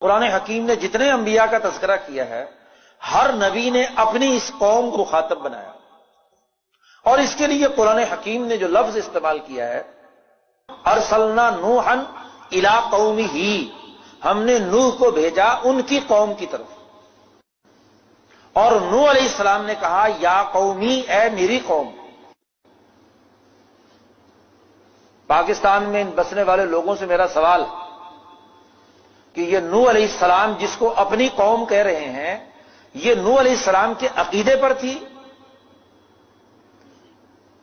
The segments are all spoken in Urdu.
قرآن حکیم نے جتنے انبیاء کا تذکرہ کیا ہے، ہر نبی نے اپنی اس قوم کو خاطب بنایا۔ اور اس کے لیے قرآن حکیم نے جو لفظ استعمال کیا ہے، ارسلنا نوحن الا قومی ہی ہم نے نوح کو بھیجا ان کی قوم کی طرف۔ اور نو علیہ السلام نے کہا، یا قومی، اے میری قوم۔ پاکستان میں بسنے والے لوگوں سے میرا سوال کہ یہ نو علیہ السلام جس کو اپنی قوم کہہ رہے ہیں، یہ نو علیہ السلام کے عقیدے پر تھی۔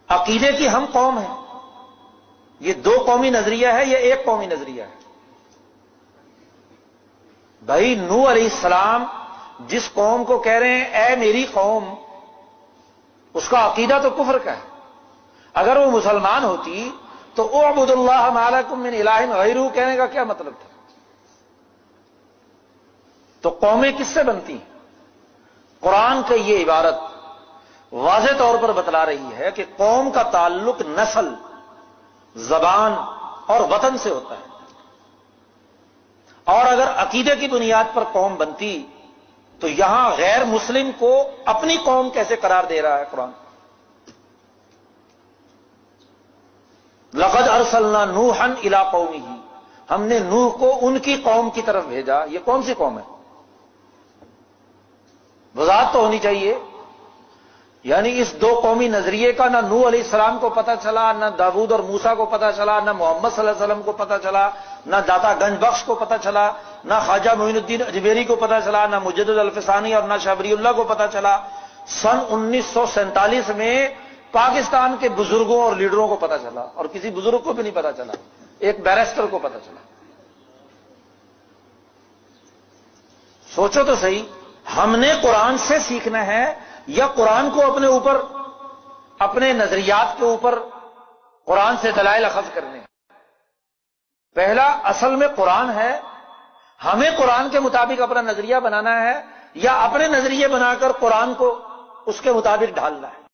عقیدے کی ہم قوم ہیں۔ یہ دو قومی نظریہ ہے، یہ ایک قومی نظریہ ہے۔ بھائی نو علیہ السلام جس قوم کو کہہ رہے ہیں، اے میری قوم، اس کا عقیدہ تو کفر کا ہے۔ اگر وہ مسلمان ہوتی تو او عبد اللہ مالکم من الہ غیرو کہنے کا کیا مطلب تھا؟ تو قومیں کس سے بنتی ہیں؟ قرآن کی یہ عبارت واضح طور پر بتلا رہی ہے کہ قوم کا تعلق نسل، زبان اور وطن سے ہوتا ہے۔ اور اگر عقیدے کی بنیاد پر قوم بنتی تو یہاں غیر مسلم کو اپنی قوم کیسے قرار دے رہا ہے قرآن؟ لقد ارسلنا نوحن الى قومی ہی ہم نے نوح کو ان کی قوم کی طرف بھیجا، یہ کون سی قوم ہے؟ وضاحت تو ہونی چاہیے۔ یعنی اس دو قومی نظریے کا نہ نو علیہ السلام کو پتہ چلا، نہ داود اور موسا کو پتہ چلا، نہ محمد صلی اللہ علیہ وسلم کو پتہ چلا، نہ داتا گنج بخش کو پتہ چلا، نہ خواجہ معین الدین اجمیری کو پتہ چلا، نہ مجد الفسانی اور نہ شبری اللہ کو پتہ چلا۔ سن انیس سو سینتالیس میں پاکستان کے بزرگوں اور لیڈروں کو پتہ چلا اور کسی بزرگ کو بھی نہیں پتہ چلا، ایک بیرسٹر کو پتہ چلا۔ سوچو تو صحیح ہم نے قرآن سے سیکھنا ہے یا قرآن کو اپنے اوپر، اپنے نظریات کے اوپر قرآن سے دلائل اخذ کرنے پہلا، اصل میں قرآن ہے۔ ہمیں قرآن کے مطابق اپنا نظریہ بنانا ہے یا اپنے نظریے بنا کر قرآن کو اس کے مطابق ڈھالنا ہے۔